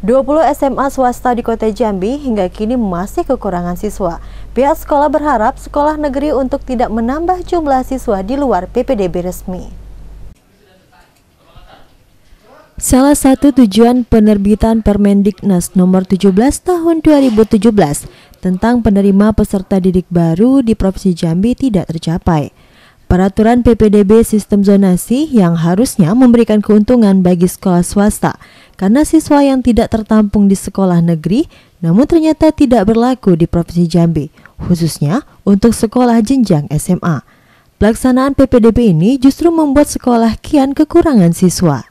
20 SMA swasta di Kota Jambi hingga kini masih kekurangan siswa. Pihak sekolah berharap sekolah negeri untuk tidak menambah jumlah siswa di luar PPDB resmi. Salah satu tujuan penerbitan Permendiknas nomor 17 tahun 2017 tentang penerima peserta didik baru di Provinsi Jambi tidak tercapai. Peraturan PPDB sistem zonasi yang harusnya memberikan keuntungan bagi sekolah swasta karena siswa yang tidak tertampung di sekolah negeri namun ternyata tidak berlaku di Provinsi Jambi, khususnya untuk sekolah jenjang SMA. Pelaksanaan PPDB ini justru membuat sekolah kian kekurangan siswa.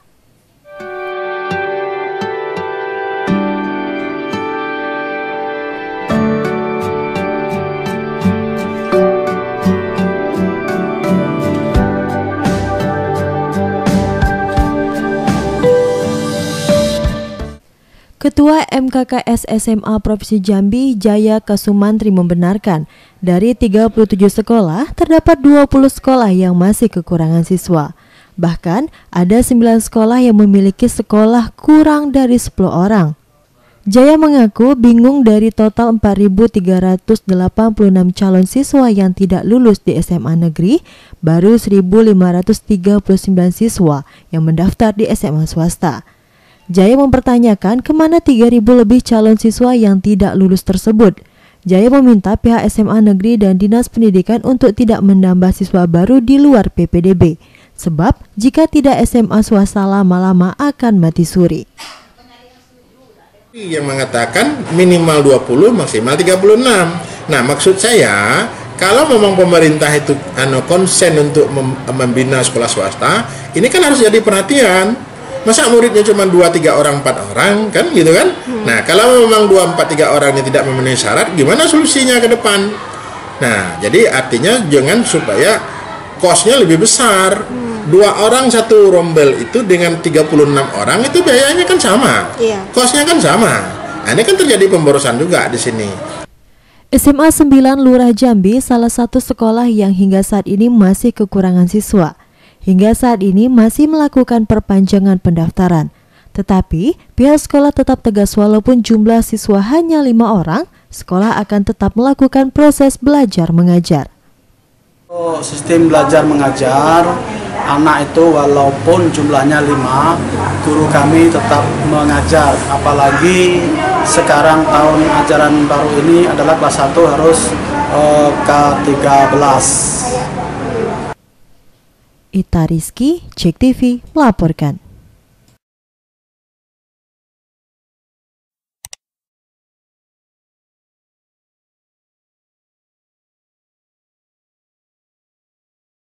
Ketua MKKS SMA Provinsi Jambi Jaya Kasumantri membenarkan dari 37 sekolah terdapat 20 sekolah yang masih kekurangan siswa. Bahkan ada 9 sekolah yang memiliki sekolah kurang dari 10 orang. Jaya mengaku bingung dari total 4.386 calon siswa yang tidak lulus di SMA negeri, baru 1.539 siswa yang mendaftar di SMA swasta. Jaya mempertanyakan ke mana 3.000 lebih calon siswa yang tidak lulus tersebut. Jaya meminta pihak SMA negeri dan Dinas Pendidikan untuk tidak menambah siswa baru di luar PPDB. Sebab jika tidak SMA swasta lama-lama akan mati suri. Yang mengatakan minimal 20 maksimal 36. Nah maksud saya kalau memang pemerintah itu anu konsen untuk membina sekolah swasta, ini kan harus jadi perhatian masa muridnya cuma dua tiga orang empat orang kan gitu kan? Hmm. nah kalau memang dua empat tiga orang ini tidak memenuhi syarat gimana solusinya ke depan? Nah jadi artinya jangan supaya kosnya lebih besar. Hmm. dua orang satu rombel itu dengan 36 orang itu biayanya kan sama. Iya. kosnya kan sama. Nah, ini kan terjadi pemborosan juga di sini. SMA 9 Lurah Jambi salah satu sekolah yang hingga saat ini masih kekurangan siswa hingga saat ini masih melakukan perpanjangan pendaftaran. Tetapi, pihak sekolah tetap tegas walaupun jumlah siswa hanya lima orang, sekolah akan tetap melakukan proses belajar mengajar. Sistem belajar mengajar, anak itu walaupun jumlahnya lima, guru kami tetap mengajar. Apalagi sekarang tahun ajaran baru ini adalah kelas 1 harus uh, K13. Ita Rizky, Cek TV, melaporkan.